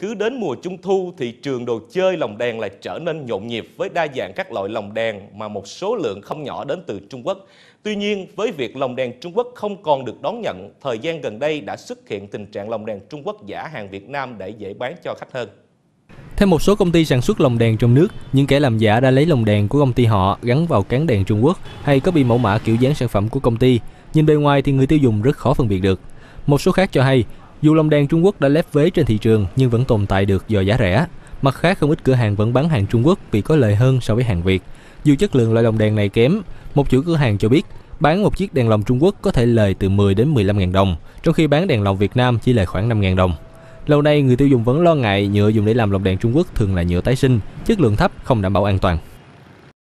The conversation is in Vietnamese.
Cứ đến mùa trung thu, thị trường đồ chơi lồng đèn lại trở nên nhộn nhịp với đa dạng các loại lồng đèn mà một số lượng không nhỏ đến từ Trung Quốc. Tuy nhiên, với việc lồng đèn Trung Quốc không còn được đón nhận, thời gian gần đây đã xuất hiện tình trạng lồng đèn Trung Quốc giả hàng Việt Nam để dễ bán cho khách hơn. Theo một số công ty sản xuất lồng đèn trong nước, những kẻ làm giả đã lấy lồng đèn của công ty họ gắn vào cán đèn Trung Quốc hay có bị mẫu mã kiểu dáng sản phẩm của công ty. Nhìn bề ngoài thì người tiêu dùng rất khó phân biệt được. Một số khác cho hay, dù lồng đèn Trung Quốc đã lép vế trên thị trường nhưng vẫn tồn tại được do giá rẻ. Mặt khác không ít cửa hàng vẫn bán hàng Trung Quốc vì có lợi hơn so với hàng Việt. Dù chất lượng loại lồng đèn này kém, một chủ cửa hàng cho biết bán một chiếc đèn lồng Trung Quốc có thể lời từ 10 đến 15 ngàn đồng, trong khi bán đèn lồng Việt Nam chỉ lời khoảng 5 ngàn đồng. Lâu nay người tiêu dùng vẫn lo ngại nhựa dùng để làm lồng đèn Trung Quốc thường là nhựa tái sinh, chất lượng thấp, không đảm bảo an toàn.